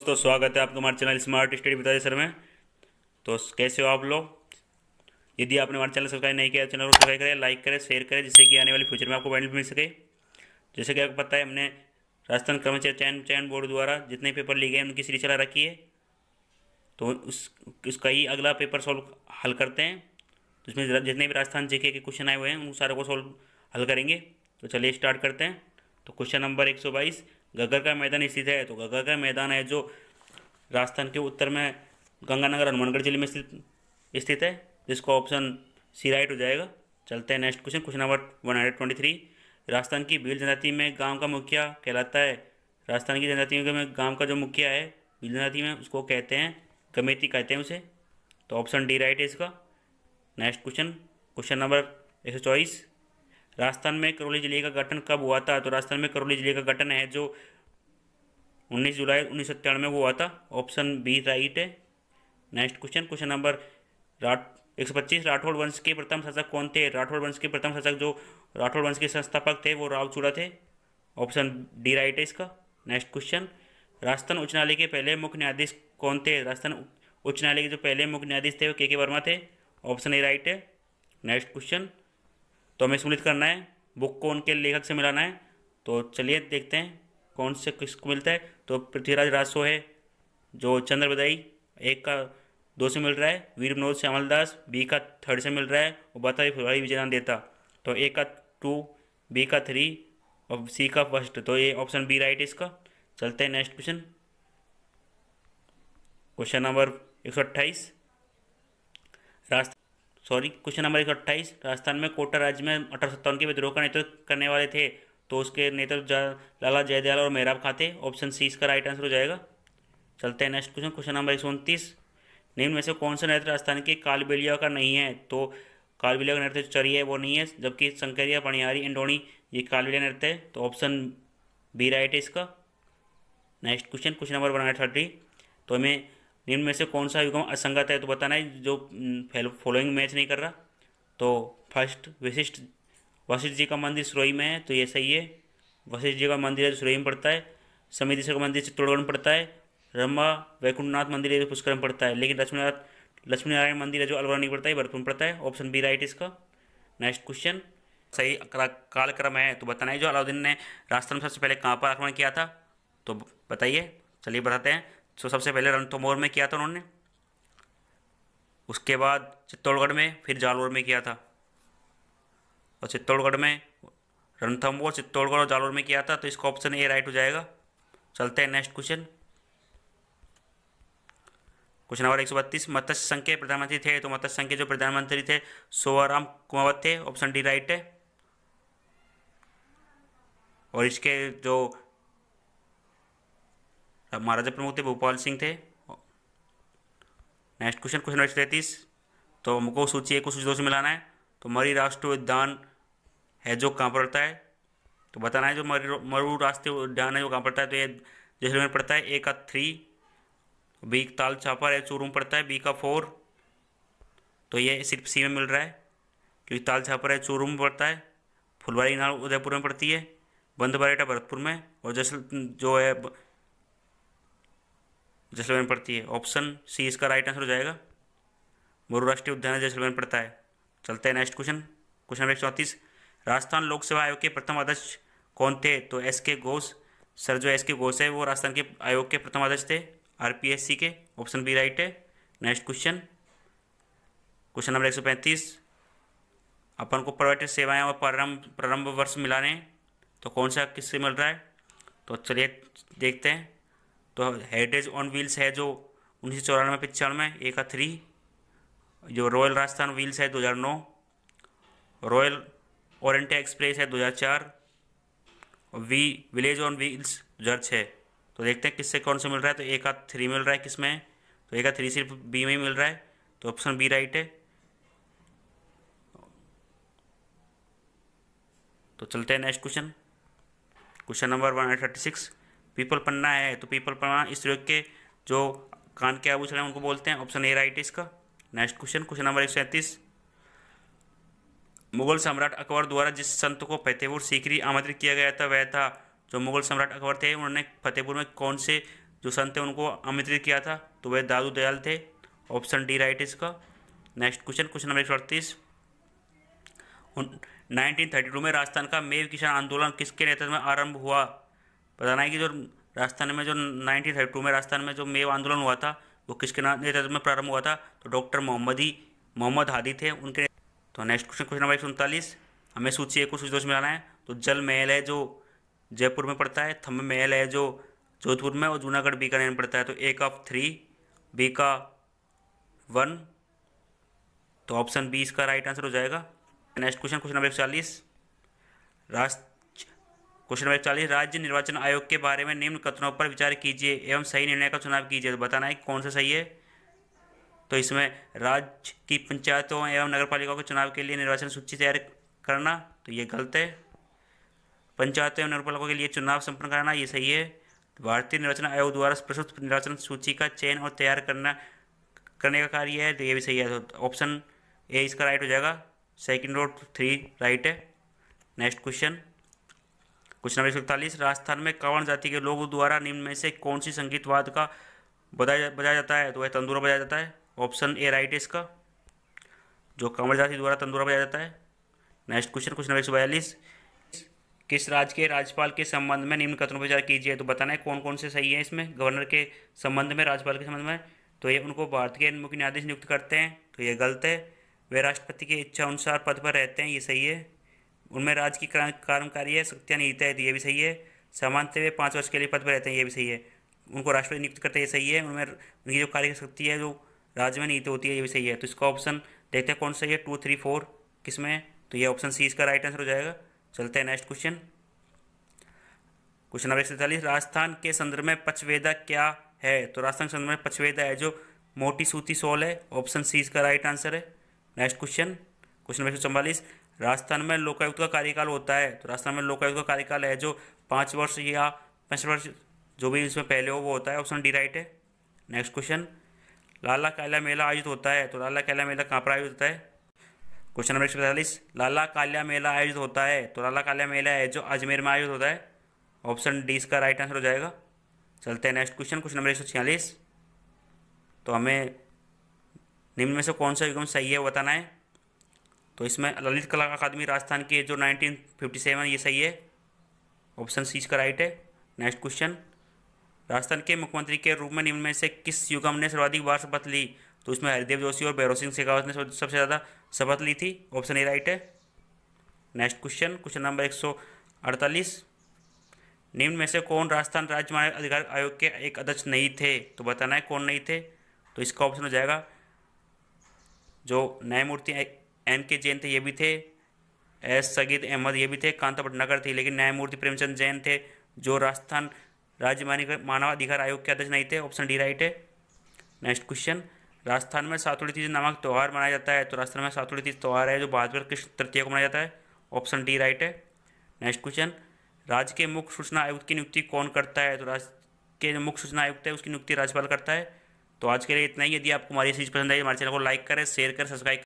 दोस्तों, स्वागत है आपका हमारे चैनल स्मार्ट स्टडी बता सर में। तो कैसे हो आप लोग? यदि आपने हमारे चैनल सब्सक्राइब नहीं किया चैनल को सब्सक्राइब करें, लाइक करें, शेयर करें, जिससे कि आने वाले फ्यूचर में आपको बेनिफिट मिल सके। जैसे कि आपको पता है, हमने राजस्थान कर्मचारी चयन चयन बोर्ड द्वारा जितने पेपर लिए गए उनकी सीरीज़ चला रखी है। तो उस, उसका ही अगला पेपर सॉल्व हल करते हैं। जिसमें जितने भी राजस्थान जे के क्वेश्चन आए हुए हैं, उन सारों को सॉल्व हल करेंगे। तो चलिए स्टार्ट करते हैं। तो क्वेश्चन नंबर एक सौ बाईस गगर का मैदान स्थित है तो गगर का मैदान है जो राजस्थान के उत्तर में गंगानगर हनुमानगढ़ ज़िले में स्थित स्थित है, जिसका ऑप्शन सी राइट हो जाएगा। चलते हैं next question question number one hundred twenty three Rajasthan की भील जनजाति में गाँव का मुखिया कहलाता है। राजस्थान की जनजाति में गाँव का जो मुखिया है भील जनजाति में उसको कहते हैं, कमेटी कहते हैं उसे। तो ऑप्शन डी राइट है इसका। नेक्स्ट क्वेश्चन क्वेश्चन नंबर एक सौ चौबीस। राजस्थान में करौली ज़िले का गठन कब हुआ था? तो राजस्थान में करौली ज़िले का गठन है जो 19 जुलाई उन्नीस सौ को हुआ था। ऑप्शन बी राइट है। नेक्स्ट क्वेश्चन क्वेश्चन नंबर राठ, एक सौ पच्चीस राठौड़ वंश के प्रथम शासक कौन थे? राठौड़ वंश के प्रथम शासक जो राठौड़ वंश के संस्थापक थे वो राव चूड़ा थे। ऑप्शन डी राइट है इसका। नेक्स्ट क्वेश्चन, राजस्थान उच्च न्यायालय के पहले मुख्य न्यायाधीश कौन थे? राजस्थान उच्च न्यायालय के जो पहले मुख्य न्यायाधीश थे वो के के वर्मा थे। ऑप्शन ए राइट है। नेक्स्ट क्वेश्चन तो हमें सम्मिलित करना है बुक को उनके लेखक से मिलाना है। तो चलिए देखते हैं कौन से किसको मिलता है। तो पृथ्वीराज राजसो है, जो चंद्र बदाई एक का दो से मिल रहा है वीर विनोद श्यामल दास बी का थर्ड से मिल रहा है, और बताइए फरवरी विजयनाथ देता तो ए का टू बी का थ्री और सी का फ़र्स्ट तो ये ऑप्शन बी राइट इसका। चलते हैं नेक्स्ट क्वेश्चन क्वेश्चन नंबर एक सौ अट्ठाईस। सॉरी, क्वेश्चन नंबर एक सौ अट्ठाईस राजस्थान में कोटा राज्य में अठारह सत्तावन के विद्रोह का नेतृत्व करने वाले थे तो उसके नेतृत्व लाला जयदयाल और मेहराब खाते। ऑप्शन सी, इसका राइट आंसर हो जाएगा। चलते हैं नेक्स्ट क्वेश्चन क्वेश्चन नंबर एक सौ उनतीस। निम्न में से कौन सा नृत्य राजस्थान के कालबेलिया का नहीं है? तो कालबेलिया का नृत्य चरी है, वो नहीं है, जबकि संकरिया पणियारी इंडोनी, ये कालबेलिया नृत्य है तो ऑप्शन बी राइट है इसका। Next question question number one thirty तो हमें निम्न में से कौन सा युगम असंगत है तो बताना है, जो फॉलोइंग मैच नहीं कर रहा। तो फ़र्स्ट विशिष्ट, वशिष्ठ जी का मंदिर सुरई में है तो ये सही है। वशिष्ठ जी का मंदिर है जो सुरई में पड़ता है। समिति का मंदिर चित्तौड़गढ़ में पड़ता है। रमा वैकुंठनाथ मंदिर है जो पुष्कर में पड़ता है। लेकिन लक्ष्मीनाथ लक्ष्मी नारायण मंदिर है जो अलवर नहीं पड़ता है भरतपुर पड़ता है। ऑप्शन बी राइट इसका। नेक्स्ट क्वेश्चन सही कालक्रम है तो बताना है, जो अलाउद्दीन ने राजस्थान सबसे पहले कहाँ पर आक्रमण किया था तो बताइए। चलिए बताते हैं। तो सबसे पहले रणथम्भौर में किया था उन्होंने। उसके बाद चित्तौड़गढ़ में, फिर जालौर में किया था। और चित्तौड़गढ़ में रणथम्भौर चित्तौड़गढ़ और जालौर में किया था तो इसका ऑप्शन ए राइट हो जाएगा। चलते हैं नेक्स्ट क्वेश्चन क्वेश्चन नंबर एक सौ बत्तीस, मत्स्य संघ के प्रधानमंत्री थे तो मत्स्य संघ के जो प्रधानमंत्री थे, सोवाराम कुमावत थे ऑप्शन डी राइट है। और इसके जो महाराजा प्रमुख थे भोपाल सिंह थे। नेक्स्ट क्वेश्चन क्वेश्चन नंबर तैंतीस। तो हमको सूची एक को सूची दो से मिलाना है। तो मरी राष्ट्रीय उद्यान है जो कहाँ पड़ता है? तो बताना है जो मरी मरु राष्ट्रीय उद्यान है जो कहाँ पड़ता है? तो ये जैसलमेर पड़ता है, ए का थ्री, बी ताल छापर है चूरू में पड़ता है, बी का फोर। तो ये सिर्फ़ सी में मिल रहा है, क्योंकि ताल छापर है चूरू में पड़ता है फुलवारी नाल उदयपुर में पड़ती है बंद बारेटा भरतपुर में, और जैसल जो है जैसलमेर पड़ती है। ऑप्शन सी इसका राइट आंसर हो जाएगा। मरु राष्ट्रीय उद्यान जैसलमेर पड़ता है। चलते हैं नेक्स्ट क्वेश्चन क्वेश्चन नंबर चौंतीस। राजस्थान लोक सेवा आयोग के प्रथम अध्यक्ष कौन थे? तो एस के घोष सर जो एस के घोष है, वो राजस्थान के आयोग के प्रथम अध्यक्ष थे आरपीएससी के। ऑप्शन बी राइट है। नेक्स्ट क्वेश्चन क्वेश्चन नंबर एक सौ पैंतीस। अपन को प्राइवेट सेवाएँ और प्रारंभ प्रारंभ वर्ष मिलाने तो कौन सा किससे मिल रहा है? तो चलिए देखते हैं। तो हेरिटेज ऑन व्हील्स है जो उन्नीस सौ चौरानवे पचानवे ए का थ्री जो रॉयल राजस्थान व्हील्स है 2009 रॉयल ओरेंटे एक्सप्रेस है 2004 और वी विलेज ऑन व्हील्स छः तो देखते हैं किससे कौन सा मिल रहा है तो ए का थ्री मिल रहा है किसमें तो ए का थ्री सिर्फ़ बी में ही मिल रहा है तो ऑप्शन बी राइट है। तो चलते हैं next question question number one hundred thirty six people पन्ना है तो पीपल पन्ना इस रोग के जो कान के आभूषण हैं, उनको बोलते हैं ऑप्शन ए राइट इसका। नेक्स्ट क्वेश्चन क्वेश्चन नंबर एक सैंतीस मुगल सम्राट अकबर द्वारा जिस संत को फतेहपुर सीकरी आमंत्रित किया गया था, वह था जो मुगल सम्राट अकबर थे। उन्होंने फतेहपुर में कौन से जो संत थे उनको आमंत्रित किया था तो वह दादू दयाल थे। ऑप्शन डी राइट इसका। नेक्स्ट क्वेश्चन क्वेश्चन नंबर एक सौ अड़तीस। नाइनटीन थर्टी टू में राजस्थान का मेव किसान आंदोलन किसके नेतृत्व में आरंभ हुआ? बताना है कि जो राजस्थान में जो नाइनटीन थर्टी टू में राजस्थान में जो मेव आंदोलन हुआ था, वो किसके नेतृत्व में प्रारंभ हुआ था तो डॉक्टर मोहम्मद ही मोहम्मद हादी थे उनके। तो नेक्स्ट क्वेश्चन क्वेश्चन नंबर एक सौ उनतालीस, हमें सूची एक को सूची दो में लाना है। तो जल महल है जो जयपुर में पड़ता है थम्ब महल है जो जोधपुर में और जूनागढ़ बीकानेर में पड़ता है। तो एक ऑफ़ थ्री बी का वन तो ऑप्शन बी इसका राइट आंसर हो जाएगा। नेक्स्ट क्वेश्चन क्वेश्चन नंबर एक सौ चालीस राष्ट्र क्वेश्चन नंबर चालीस, राज्य निर्वाचन आयोग के बारे में निम्न कथनों पर विचार कीजिए एवं सही निर्णय का चुनाव कीजिए। तो बताना है कौन सा सही है। तो इसमें राज्य की पंचायतों एवं नगर पालिकाओं के चुनाव के लिए निर्वाचन सूची तैयार करना तो ये गलत है। पंचायतों एवं नगर पालिकाओं के लिए चुनाव संपन्न कराना, ये सही है। भारतीय निर्वाचन आयोग द्वारा प्रस्तुत निर्वाचन सूची का चयन और तैयार करना, करने का कार्य है तो ये भी सही है। तो ऑप्शन ए, इसका राइट हो जाएगा। सेकेंड रोड थ्री राइट है। नेक्स्ट क्वेश्चन क्वेश्चन नंबर इकतालीस राजस्थान में कावड़ जाति के लोगों द्वारा निम्न में से कौन सी संगीतवाद का बजाया बजाया जाता है? तो वह तंदूरा बजाया जाता है। ऑप्शन ए, राइट इसका, जो कंवर जाति द्वारा तंदूरा बजाया जाता है। नेक्स्ट क्वेश्चन क्वेश्चन नंबर एक सौ बयालीस। किस राज्य के राज्यपाल के संबंध में निम्न कथनों पर विचार कीजिए? तो बताना है कौन कौन से सही है इसमें। गवर्नर के संबंध में, राज्यपाल के संबंध में। तो ये उनको भारत के मुख्य न्यायाधीश नियुक्त करते हैं तो ये गलत है। वे राष्ट्रपति की इच्छा अनुसार पद पर रहते हैं, ये सही है। उनमें राज्य की कार्यकारी है शक्तियाँ नीति है ये भी सही है। सामान्य वे पाँच वर्ष के लिए पद पर रहते हैं, ये भी सही है। उनको राष्ट्रपति नियुक्त करते हैं, ये सही है। उनमें उनकी जो कार्य शक्ति है, जो राज्य में नीति होती है, ये भी सही है। तो इसका ऑप्शन देखते हैं कौन सा है टू थ्री फोर किसमें तो ये ऑप्शन सी इसका राइट आंसर हो जाएगा। चलते हैं नेक्स्ट क्वेश्चन क्वेश्चन नंबर सैंतालीस, राजस्थान के संदर्भ में पचवेदा क्या है? तो राजस्थान के संदर्भ में पचवेदा है, जो मोटी सूती सोल है। ऑप्शन सी इसका राइट आंसर है। नेक्स्ट क्वेश्चन क्वेश्चन नंबर एक सौ चौवालीस राजस्थान में लोकायुक्त का कार्यकाल होता है तो राजस्थान में लोकायुक्त का कार्यकाल है जो पाँच वर्ष या पाँच वर्ष जो भी इसमें पहले हो, वो होता है ऑप्शन डी राइट है। नेक्स्ट क्वेश्चन लाला कालिया मेला आयोजित होता है तो लाला कालिया मेला कहाँ पर आयोजित होता है? क्वेश्चन नंबर एक सौ पैंतालीस लाला कालिया मेला आयोजित होता है तो लाला कालिया मेला है जो अजमेर में आयोजित होता है। ऑप्शन डी इसका राइट आंसर हो जाएगा। चलते हैं नेक्स्ट क्वेश्चन क्वेश्चन नंबर एक सौ छियालीस. तो हमें निम्न में से कौन सा युगम सही है बताना है। तो इसमें ललित कला अकादमी राजस्थान की जो 1957 ये सही है। ऑप्शन सी इसका राइट है। नेक्स्ट क्वेश्चन राजस्थान के मुख्यमंत्री के रूप में निम्न में से किस युगम ने सर्वाधिक बार शपथ ली? तो इसमें हरिदेव जोशी और भैरव सिंह शेखावत ने सबसे ज़्यादा शपथ ली थी। ऑप्शन ए राइट है। नेक्स्ट क्वेश्चन क्वेश्चन नंबर एक सौ अड़तालीस. निम्न में से कौन राजस्थान राज्य मानव अधिकार आयोग के एक अध्यक्ष नहीं थे? तो बताना है कौन नहीं थे। तो इसका ऑप्शन हो जाएगा जो न्यायमूर्ति एन के जैन थे, ये भी थे। एस सगीद अहमद, ये भी थे। कांता भटनागर थे, लेकिन न्यायमूर्ति प्रेमचंद जैन थे, जो राजस्थान राज्य मानव अधिकार आयोग के अध्यक्ष नहीं थे। ऑप्शन डी राइट है। Next question. राजस्थान में सातुड़ी तीज नामक त्यौहार मनाया जाता है। तो राजस्थान में सातुड़ी तीज त्यौहार है, जो भाजपा कृष्ण तृतीय को मनाया जाता है। ऑप्शन डी राइट है। Next question. राज्य के मुख्य सूचना आयुक्त की नियुक्ति कौन करता है? तो राज्य के जो मुख्य सूचना आयुक्त है, उसकी नियुक्ति राज्यपाल करता है। तो आज के लिए इतना ही। यदि आपको हमारी चीज़ पसंद आई, हमारे चैनल को लाइक करें, शेयर करें, सब्सक्राइब